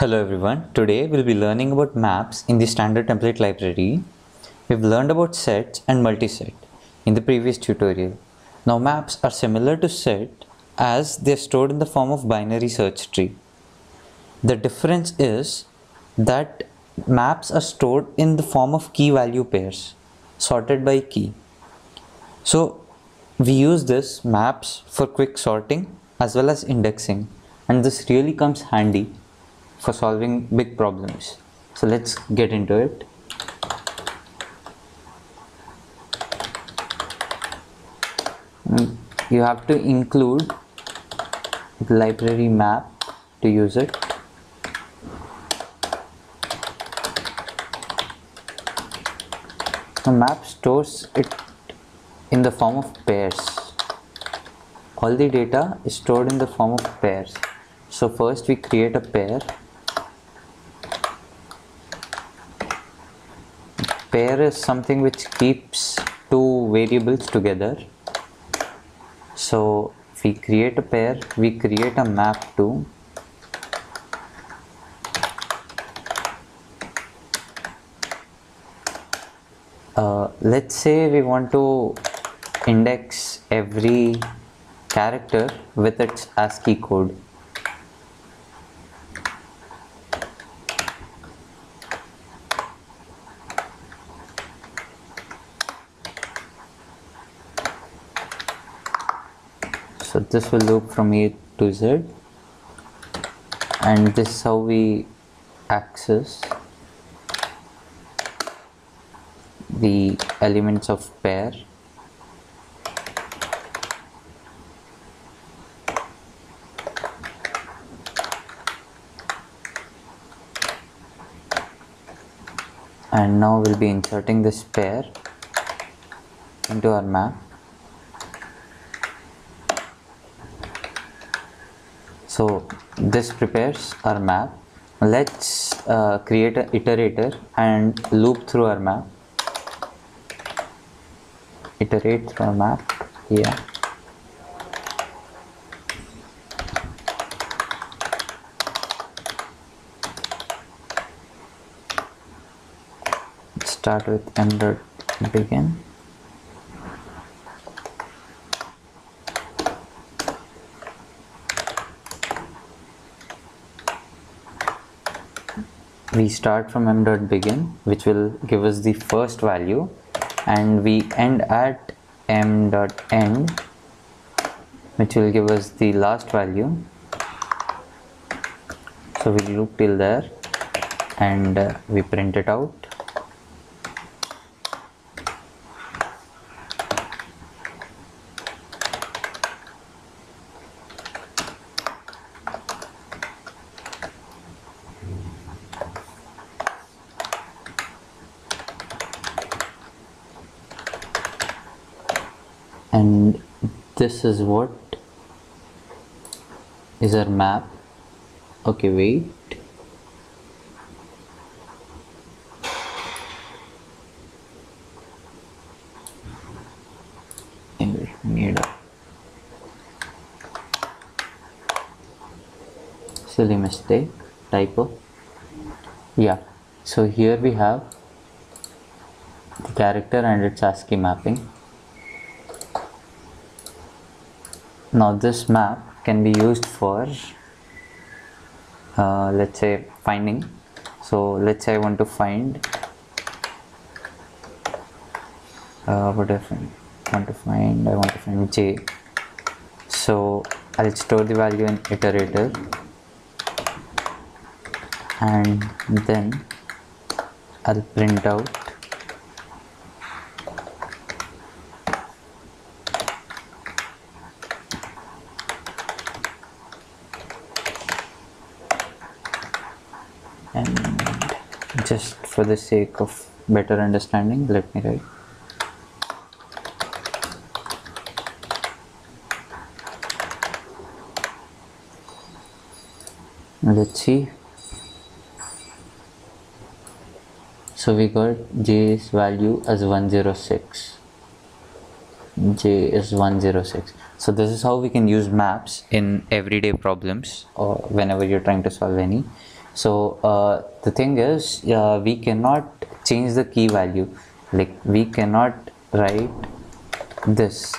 Hello everyone. Today we'll be learning about maps in the standard template library. We've learned about sets and multiset in the previous tutorial. Now maps are similar to set as they're stored in the form of binary search tree. The difference is that maps are stored in the form of key value pairs sorted by key. So we use this maps for quick sorting as well as indexing and this really comes handy for solving big problems. So let's get into it. Mm, You have to include the library map to use it. The map stores it in the form of pairs. All the data is stored in the form of pairs. So first we create a pair. Pair is something which keeps two variables together. So we create a pair, we create a map to uh, let's say we want to index every character with its ASCII code. So this will loop from A to Z. And this is how we access the elements of pair. And now we'll be inserting this pair into our map so this prepares our map. Let's uh, create an iterator and loop through our map. Iterate through our map. Here start with dot begin we start from m dot begin which will give us the first value. And we end at m dot end which will give us the last value. So we loop till there and uh, we print it out and this is what? Is our map? Okay wait. Silly mistake typo. Yeah so here we have the character and its ASCII mapping now this map can be used for uh, let's say finding. So let's say I want to find uh, what if I want to find I want to find J. So I'll store the value in iterator. And then I'll print out and just for the sake of better understanding let me write. Let's see. So we got j's value as 106 j is 106 so this is how we can use maps in everyday problems or whenever you're trying to solve any so uh, the thing is uh, we cannot change the key value. Like we cannot write this.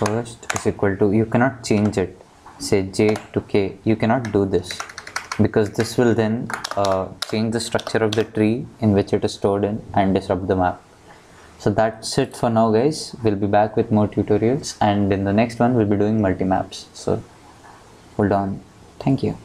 First is equal to you cannot change it. Say j to k you cannot do this. Because this will then uh, change the structure of the tree in which it is stored in and disrupt the map. So that's it for now guys. We'll be back with more tutorials and in the next one we'll be doing multi maps so hold on thank you